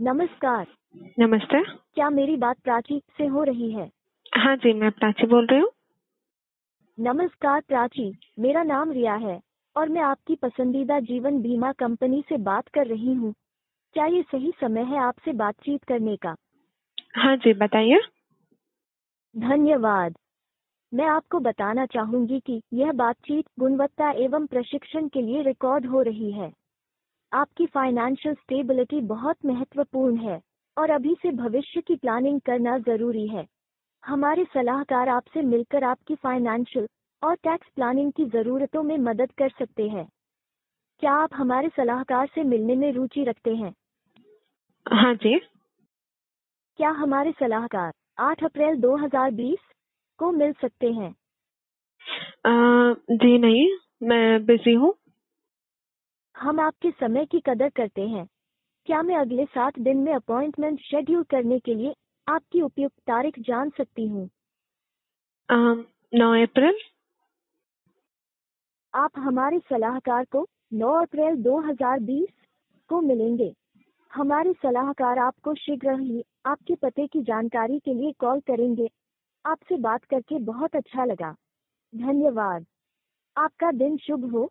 नमस्कार। नमस्ते। क्या मेरी बात प्राची से हो रही है? हाँ जी मैं प्राची बोल रही हूँ। नमस्कार प्राची मेरा नाम रिया है और मैं आपकी पसंदीदा जीवन बीमा कंपनी से बात कर रही हूँ। क्या ये सही समय है आपसे बातचीत करने का? हाँ जी बताइए। धन्यवाद। मैं आपको बताना चाहूँगी कि यह बातचीत गुणवत्ता एवं प्रशिक्षण के लिए रिकॉर्ड हो रही है। आपकी फाइनेंशियल स्टेबिलिटी बहुत महत्वपूर्ण है और अभी से भविष्य की प्लानिंग करना ज़रूरी है। हमारे सलाहकार आपसे मिलकर आपकी फाइनेंशियल और टैक्स प्लानिंग की जरूरतों में मदद कर सकते हैं। क्या आप हमारे सलाहकार से मिलने में रुचि रखते हैं? हाँ जी। क्या हमारे सलाहकार 8 अप्रैल 2020 को मिल सकते हैं? अ, जी नहीं मैं बिज़ी हूँ। हम आपके समय की कदर करते हैं। क्या मैं अगले सात दिन में अपॉइंटमेंट शेड्यूल करने के लिए आपकी उपयुक्त तारीख जान सकती हूँ? नौ अप्रैल। आप हमारे सलाहकार को 9 अप्रैल 2020 को मिलेंगे। हमारे सलाहकार आपको शीघ्र ही आपके पते की जानकारी के लिए कॉल करेंगे। आपसे बात करके बहुत अच्छा लगा। धन्यवाद। आपका दिन शुभ हो।